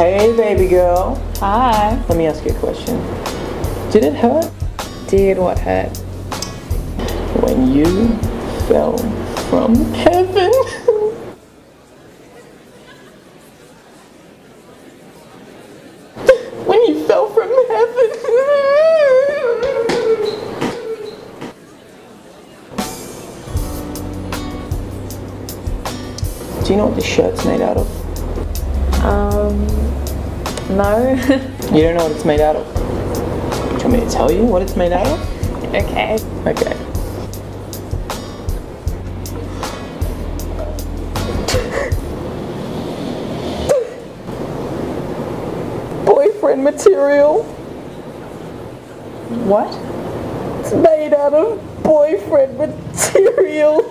Hey, baby girl. Hi. Let me ask you a question. Did it hurt Did what hurt? when you fell from heaven? when you fell from heaven? Do you know what this shirt's made out of? Um, no. You don't know what it's made out of? Do you want me to tell you what it's made out of? okay. Okay. Boyfriend material. What? It's made out of boyfriend material.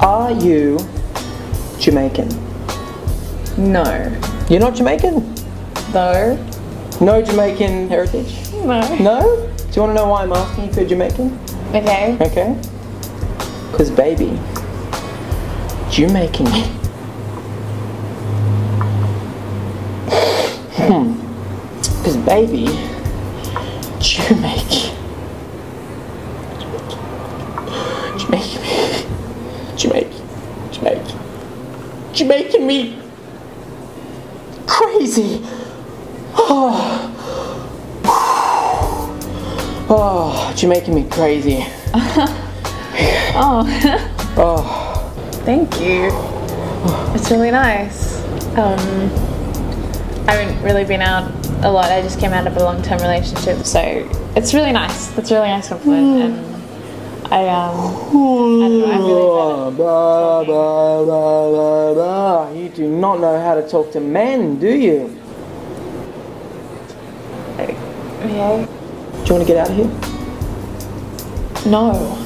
Are you Jamaican? No. You're not Jamaican? No. No Jamaican heritage? No. No? Do you want to know why I'm asking if you're Jamaican? Okay. Okay. Because, baby, Jamaican. hmm. Because, baby, Jamaican. Jamaican. Jamaican. Jamaican. Jamaican me crazy. Oh. Oh, you're making me crazy. Oh, Oh. thank you. It's really nice. Um, I haven't really been out a lot. I just came out of a long-term relationship, so it's really nice. That's really nice compliment, and I um, I don't know. I really Blah, blah, blah, blah, blah. You do not know how to talk to men, do you? okay. Do you want to get out of here? No.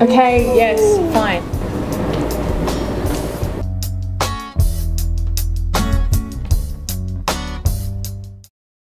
Okay. Yes. Fine.